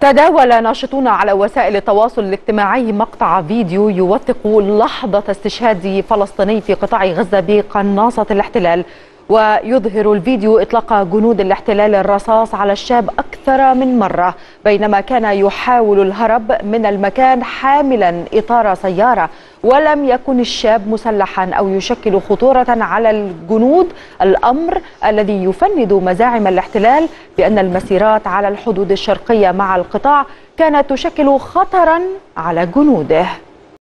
تداول ناشطون على وسائل التواصل الاجتماعي مقطع فيديو يوثق لحظة استشهاد فلسطيني في قطاع غزة بقناصة الاحتلال. ويظهر الفيديو إطلاق جنود الاحتلال الرصاص على الشاب من مرة بينما كان يحاول الهرب من المكان حاملا إطار سيارة ولم يكن الشاب مسلحا أو يشكل خطورة على الجنود. الأمر الذي يفند مزاعم الاحتلال بأن المسيرات على الحدود الشرقية مع القطاع كانت تشكل خطرا على جنوده.